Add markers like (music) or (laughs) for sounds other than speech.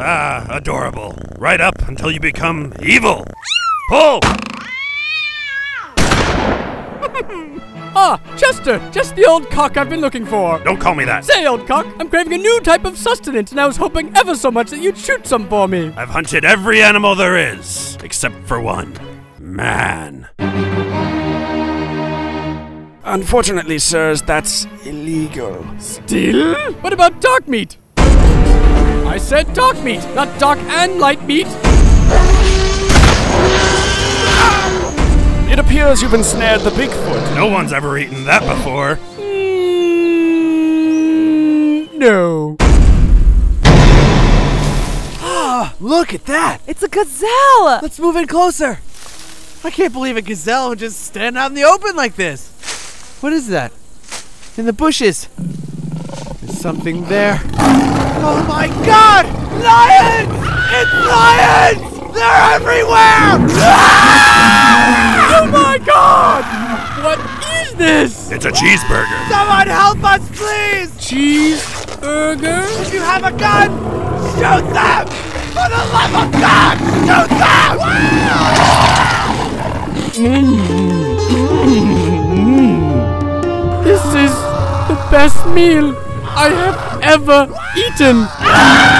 Ah, adorable. Right up until you become evil. Pull! (laughs) Ah, Chester, just the old cock I've been looking for. Don't call me that. Say, old cock, I'm craving a new type of sustenance, and I was hoping ever so much that you'd shoot some for me. I've hunted every animal there is, except for one. Man. Unfortunately, sirs, that's illegal. Still? What about dark meat? I said dark meat, not dark and light meat. It appears you've ensnared the Bigfoot. No one's ever eaten that before. Mm, no. Look at that! It's a gazelle! Let's move in closer. I can't believe a gazelle would just stand out in the open like this. What is that? In the bushes. Something there. Oh my god! Lions! It's lions! They're everywhere! Ah! Oh my god! What is this? It's a cheeseburger. Someone help us, please! Cheeseburger? If you have a gun, shoot them! For the love of God, shoot them! Mm-hmm. Mm-hmm. This is the best meal I have ever eaten.